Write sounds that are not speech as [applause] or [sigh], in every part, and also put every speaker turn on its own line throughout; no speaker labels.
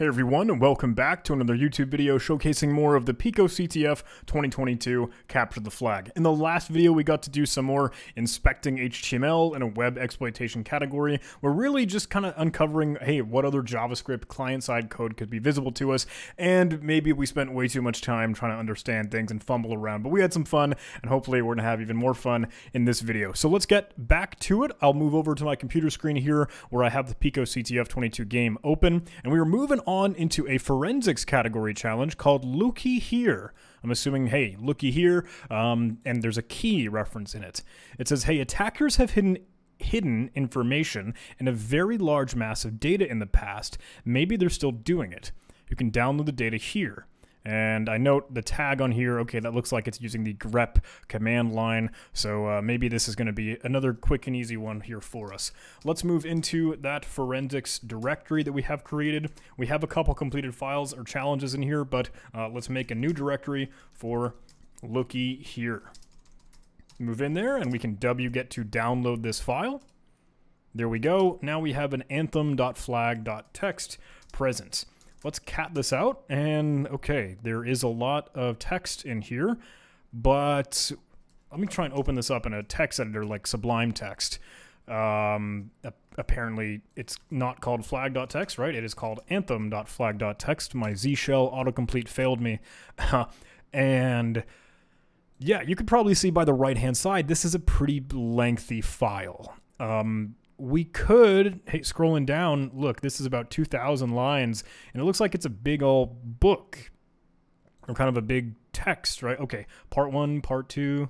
Hey everyone, and welcome back to another YouTube video showcasing more of the Pico CTF 2022 Capture the Flag. In the last video, we got to do some more inspecting HTML in a web exploitation category. We're really just kind of uncovering, hey, what other JavaScript client-side code could be visible to us, and maybe we spent way too much time trying to understand things and fumble around, but we had some fun, and hopefully we're gonna have even more fun in this video. So let's get back to it. I'll move over to my computer screen here where I have the Pico CTF 22 game open, and we are moving on into a forensics category challenge called Lookey Here. I'm assuming, hey, looky here, um, and there's a key reference in it. It says, hey, attackers have hidden hidden information in a very large mass of data in the past. Maybe they're still doing it. You can download the data here. And I note the tag on here, okay, that looks like it's using the grep command line. So uh, maybe this is going to be another quick and easy one here for us. Let's move into that forensics directory that we have created. We have a couple completed files or challenges in here, but uh, let's make a new directory for looky here. Move in there and we can wget to download this file. There we go. Now we have an anthem.flag.txt present. Let's cat this out. And okay, there is a lot of text in here, but let me try and open this up in a text editor like Sublime Text. Um, apparently, it's not called flag.txt, right? It is called anthem.flag.txt. My Z shell autocomplete failed me. [laughs] and yeah, you could probably see by the right hand side, this is a pretty lengthy file. Um, we could, hey, scrolling down, look, this is about 2,000 lines, and it looks like it's a big old book, or kind of a big text, right? Okay, part one, part two,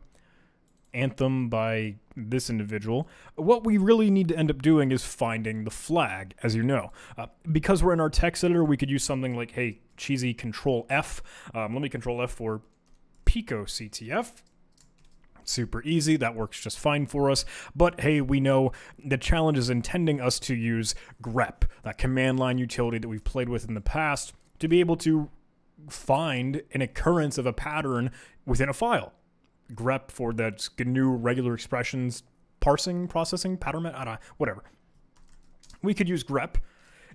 anthem by this individual. What we really need to end up doing is finding the flag, as you know. Uh, because we're in our text editor, we could use something like, hey, cheesy control F. Um, let me control F for Pico CTF super easy. That works just fine for us. But hey, we know the challenge is intending us to use grep, that command line utility that we've played with in the past, to be able to find an occurrence of a pattern within a file. grep for the GNU regular expressions parsing, processing, pattern, I don't know, whatever. We could use grep,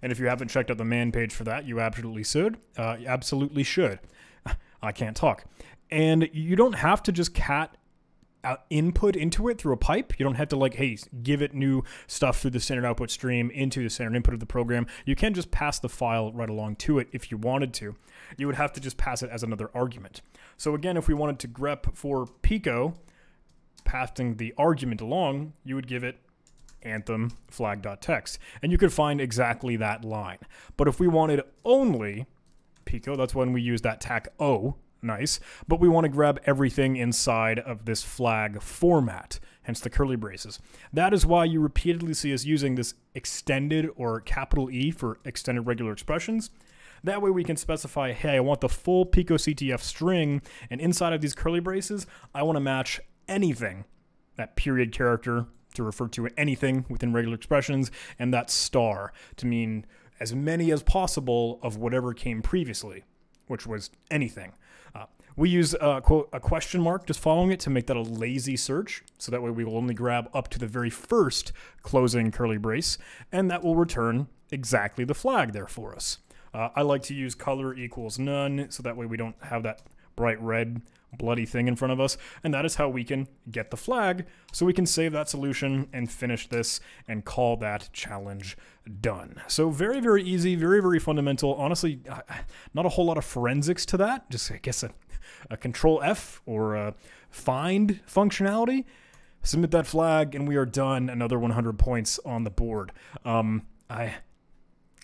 and if you haven't checked out the man page for that, you absolutely should. Uh, absolutely should. [laughs] I can't talk. And you don't have to just cat Uh, input into it through a pipe. You don't have to like, hey, give it new stuff through the standard output stream into the standard input of the program. You can just pass the file right along to it if you wanted to. You would have to just pass it as another argument. So again, if we wanted to grep for Pico, passing the argument along, you would give it anthem flag.txt. And you could find exactly that line. But if we wanted only Pico, that's when we use that tac O nice, but we want to grab everything inside of this flag format, hence the curly braces. That is why you repeatedly see us using this extended or capital E for extended regular expressions. That way we can specify, hey, I want the full Pico CTF string, and inside of these curly braces, I want to match anything, that period character to refer to anything within regular expressions, and that star to mean as many as possible of whatever came previously which was anything. We use uh, quote, a question mark just following it to make that a lazy search. So that way we will only grab up to the very first closing curly brace, and that will return exactly the flag there for us. Uh, I like to use color equals none, so that way we don't have that bright red bloody thing in front of us, and that is how we can get the flag, so we can save that solution and finish this and call that challenge done. So very, very easy, very, very fundamental. Honestly, not a whole lot of forensics to that, just I guess a, a control F or a find functionality. Submit that flag and we are done. Another 100 points on the board. Um, I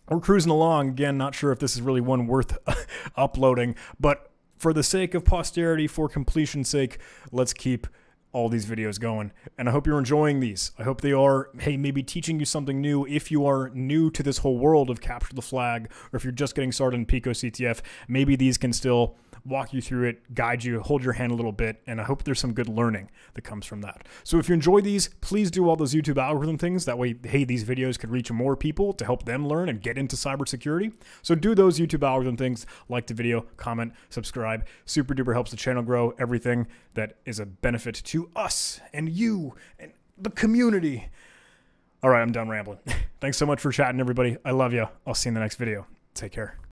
we're cruising along again. Not sure if this is really one worth [laughs] uploading, but for the sake of posterity, for completion's sake, let's keep all these videos going. And I hope you're enjoying these. I hope they are, hey, maybe teaching you something new if you are new to this whole world of Capture the Flag, or if you're just getting started in Pico CTF, maybe these can still walk you through it, guide you, hold your hand a little bit, and I hope there's some good learning that comes from that. So if you enjoy these, please do all those YouTube algorithm things. That way, hey, these videos could reach more people to help them learn and get into cybersecurity. So do those YouTube algorithm things, like the video, comment, subscribe. Super duper helps the channel grow, everything that is a benefit to us and you and the community. All right, I'm done rambling. [laughs] Thanks so much for chatting, everybody. I love you. I'll see you in the next video. Take care.